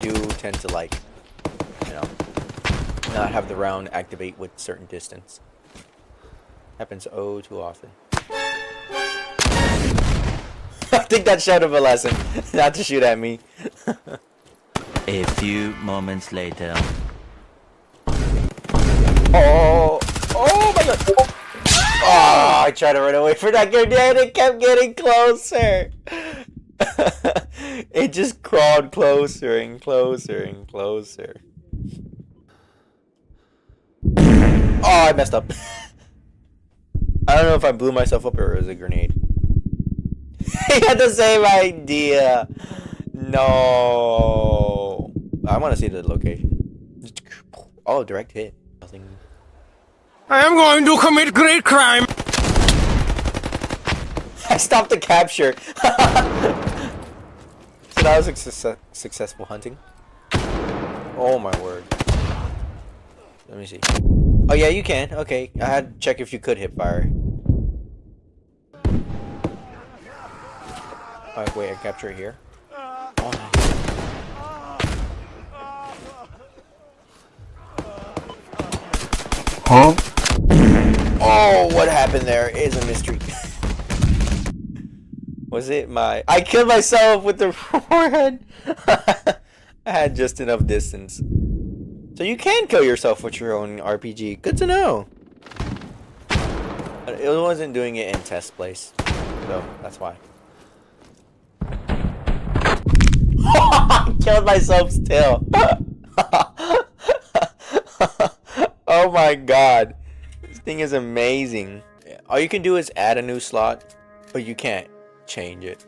do tend to like, you know, not have the round activate with certain distance. Happens oh too often. I think that showed him a lesson, not to shoot at me. A few moments later. Oh, oh my god! Oh, I tried to run away from that grenade. It kept getting closer. it just crawled closer and closer and closer. Oh, I messed up. I don't know if I blew myself up or it was a grenade. he had the same idea. No. I want to see the location. Oh, direct hit. Nothing. I am going to commit great crime. I stopped the capture. So that was a success successful hunting. Oh my word. Let me see. Oh yeah, you can. Okay, I had to check if you could hit fire. Alright, wait, I capture it here. Oh, nice. Huh? Oh, what happened there is a mystery. Was it my... I killed myself with the forehead. I had just enough distance. So you can kill yourself with your own RPG. Good to know. But it wasn't doing it in test place. So, that's why. I killed myself still. oh my god. This thing is amazing. All you can do is add a new slot, but you can't change it.